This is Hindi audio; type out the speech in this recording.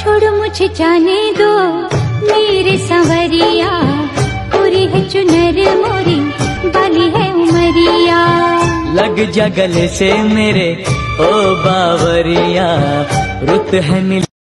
छोड़ मुझे जाने दो। मेरे संवरिया, पूरी है चुनर मोरी, बाली है उमरिया। लग जा गले से मेरे, ओ बावरिया, रुत है मिल